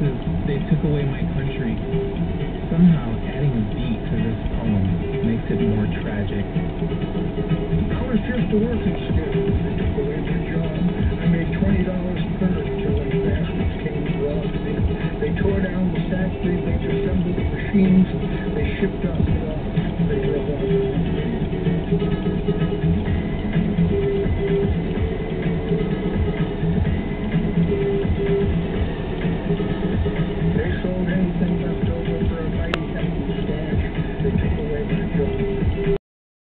is they took away my country. Somehow adding a beat to this poem makes it more tragic. I was just a working student. They took away my job. I made twenty dollars per until the bastards came and robbed me. They tore down the factory, they disassembled the machines, they shipped us off. They drove off. Thank